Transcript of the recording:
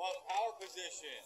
of our position.